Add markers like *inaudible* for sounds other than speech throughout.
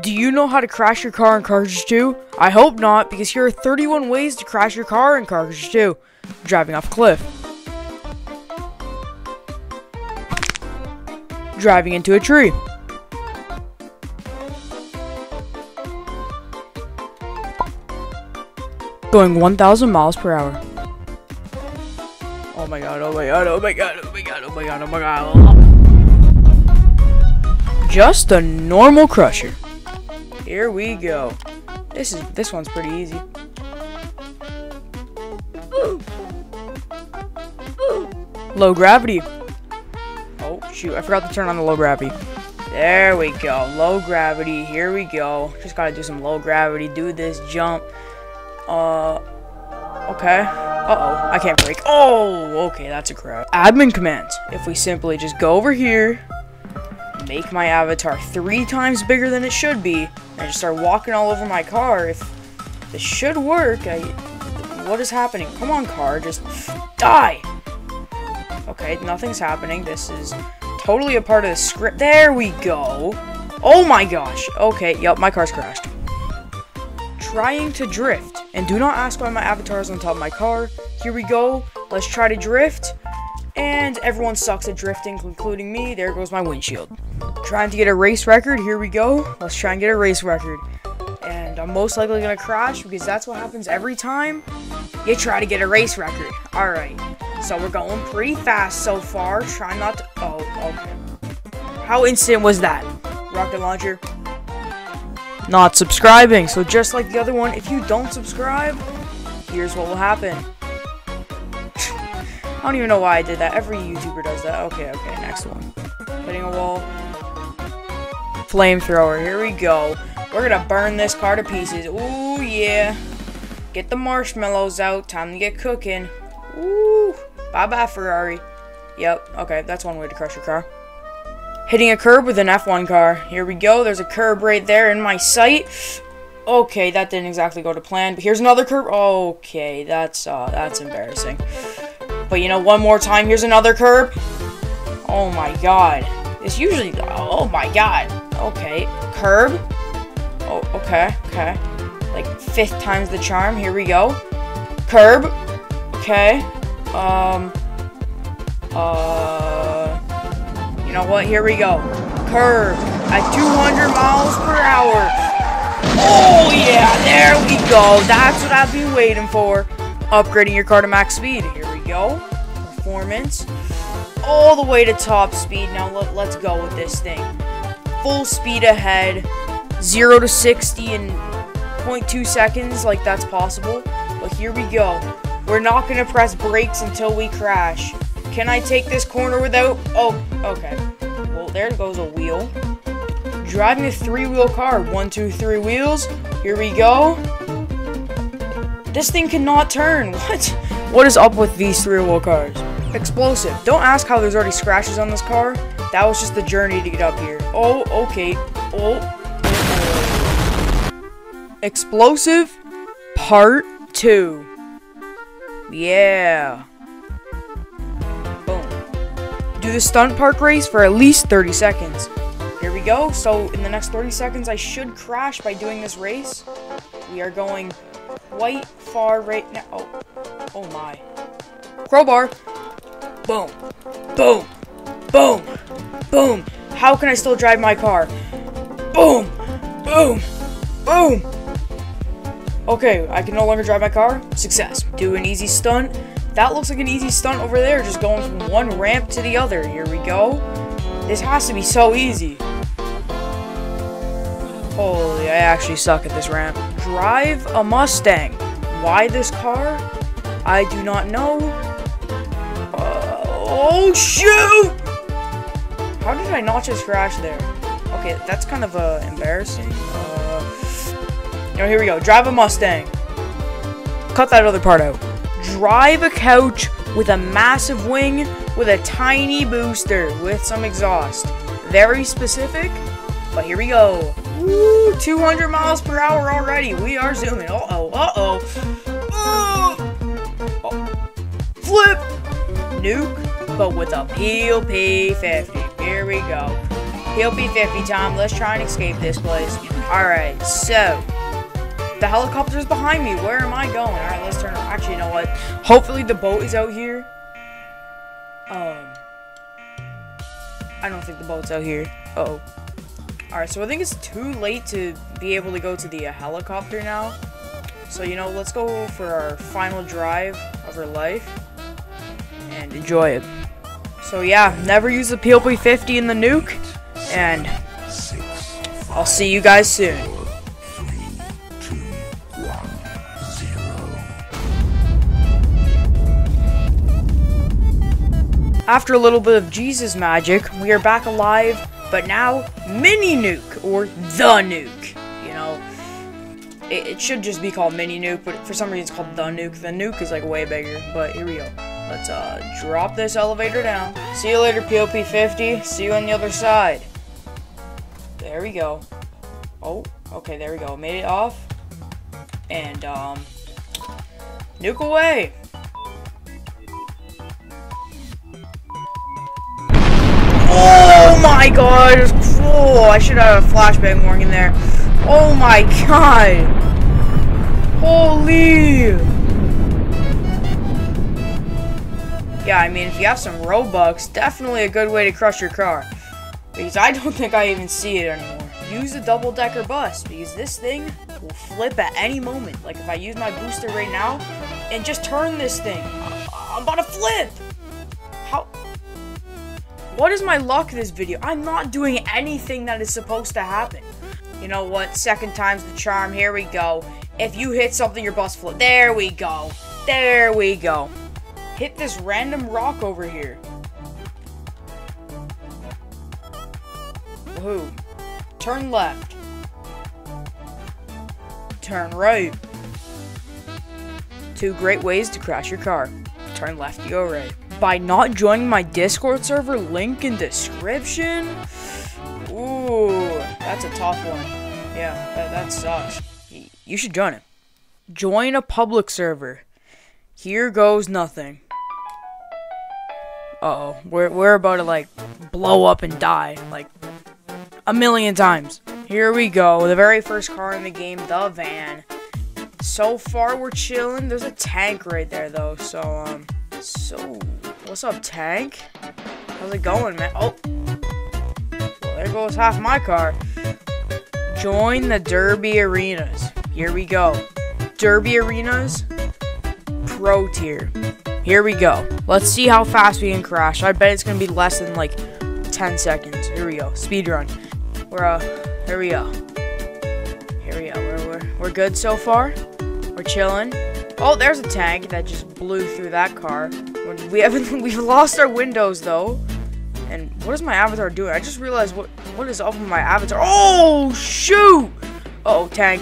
Do you know how to crash your car in Car Crusher 2? I hope not, because here are 31 ways to crash your car in Car Crusher 2. Driving off a cliff. Driving into a tree. Going 1,000 miles per hour. Oh my god, oh my god, oh my god, oh my god, oh my god, oh my god. Just a normal crusher. Here we go. This is this one's pretty easy. Low gravity. Oh shoot, I forgot to turn on the low gravity. There we go. Low gravity. Here we go. Just gotta do some low gravity. Do this jump. Uh okay. Uh-oh. I can't break. Oh, okay, that's a crap. Admin commands. If we simply just go over here, make my avatar three times bigger than it should be, and just start walking all over my car, if this should work, I, what is happening? Come on, car, just die! Okay, nothing's happening. This is totally a part of the script. There we go! Oh my gosh! Okay, yep, my car's crashed. Trying to drift. And do not ask why my avatar is on top of my car. Here we go. Let's try to drift. And everyone sucks at drifting, including me. There goes my windshield. Trying to get a race record. Here we go. Let's try and get a race record. And I'm most likely going to crash because that's what happens every time you try to get a race record. Alright. So we're going pretty fast so far. Try not to... Oh, okay. How instant was that? Rocket launcher. Not subscribing. So just like the other one, if you don't subscribe, here's what will happen. *laughs* I don't even know why I did that. Every YouTuber does that. Okay, okay, next one. Hitting a wall. Flamethrower. Here we go. We're gonna burn this car to pieces. Ooh, yeah. Get the marshmallows out. Time to get cooking. Ooh. Bye-bye, Ferrari. Yep, okay, that's one way to crush your car. Hitting a curb with an F1 car. Here we go. There's a curb right there in my sight. Okay, that didn't exactly go to plan. But here's another curb. Okay, that's uh, that's embarrassing. But you know, one more time. Here's another curb. Oh my god. It's usually. Oh my god. Okay, curb. Oh, okay, okay. Like fifth time's the charm. Here we go. Curb. Okay. Um. Uh. You know what? Here we go. Curb at 200 miles per hour. Oh, yeah. There we go. That's what I've been waiting for. Upgrading your car to max speed. Here we go. Performance. All the way to top speed. Now, let's go with this thing. Full speed ahead. 0 to 60 in 0.2 seconds. Like, that's possible. But here we go. We're not going to press brakes until we crash. Can I take this corner without... Oh, okay. Well, there goes a wheel. Driving a three-wheel car. One, two, three wheels. Here we go. This thing cannot turn. *laughs* What? What is up with these three-wheel cars? Explosive. Don't ask how there's already scratches on this car. That was just the journey to get up here. Oh, okay. Oh, oh. Explosive Part 2. Yeah Boom. do the stunt park race for at least 30 seconds. Here we go. So in the next 30 seconds, I should crash by doing this race. We are going quite far right now. Oh, oh my. Crowbar. Boom. Boom. Boom. Boom. How can I still drive my car? Boom. Boom. Boom. Okay, I can no longer drive my car. Success. Do an easy stunt. That looks like an easy stunt over there, just going from one ramp to the other. Here we go. This has to be so easy. Holy, I actually suck at this ramp. Drive a Mustang. Why this car? I do not know. Uh, oh, shoot! How did I not just crash there? Okay, that's kind of uh, embarrassing. Uh, know, here we go. Drive a Mustang. Cut that other part out drive a couch with a massive wing with a tiny booster with some exhaust. Very specific, but here we go. Woo, 200 miles per hour already. We are zooming. Uh-oh, uh-oh. Oh. Flip! Nuke, but with a POP 50. We go. POP 50 Tom. Let's try and escape this place. Alright, so. The helicopter's behind me. Where am I going? Alright, let's turn. Actually, you know what? Hopefully the boat is out here. Um. I don't think the boat's out here. Uh oh. Alright, so I think it's too late to be able to go to the uh, helicopter now. So, you know, let's go for our final drive of our life and enjoy it. So, yeah, never use the POP 50 in the nuke, and I'll see you guys soon. After a little bit of Jesus magic, we are back alive, but now mini nuke or the nuke. You know, it, it, should just be called mini nuke, but for some reason it's called the nuke. The nuke is like way bigger, but here we go. Let's uh drop this elevator down. See you later, POP 50. See you on the other side. There we go. Oh, okay, there we go. Made it off. And um, nuke away. Oh my god, it's cool. I should have a flashbang warning there. Oh my god. Holy. Yeah, I mean, if you have some Robux, definitely a good way to crush your car. Because I don't think I even see it anymore. Use a double-decker bus, because this thing will flip at any moment. Like, if I use my booster right now, and just turn this thing, I'm about to flip! How... What is my luck this video? I'm not doing anything that is supposed to happen. You know what? Second time's the charm. Here we go. If you hit something, your bus flip. There we go. There we go. Hit this random rock over here. Woohoo. Turn left. Turn right. Two great ways to crash your car. Turn left, go right by not joining my Discord server, link in description. Ooh, that's a tough one. Yeah, that, that sucks. You should join it. Join a public server. Here goes nothing. Uh oh, we're, we're about to like blow up and die like a million times. Here we go, the very first car in the game, the van. So far we're chilling. There's a tank right there though, so um, so What's up, tank? How's it going, man? Oh. Well, there goes half my car. Join the Derby Arenas. Here we go. Derby Arenas. Pro tier. Here we go. Let's see how fast we can crash. I bet it's to be less than, like, 10 seconds. Here we go. Speed run. We're, uh, here we go. Here we go. We're, we're, we're good so far. We're chilling. Oh, there's a tank that just blew through that car. We haven't *laughs* we've lost our windows though. And what is my avatar doing? I just realized what what is up with my avatar. Oh shoot! Uh oh, tank.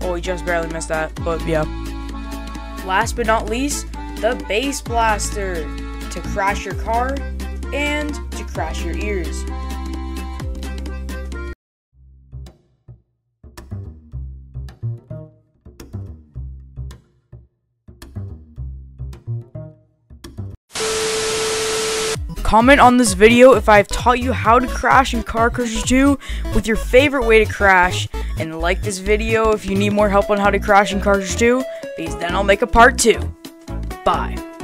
Oh, he just barely missed that, but yeah. Last but not least, the bass blaster to crash your car and to crash your ears. Comment on this video if I've taught you how to crash in Car Crusher 2 with your favorite way to crash. And like this video if you need more help on how to crash in Car Crusher 2, because then I'll make a part 2. Bye.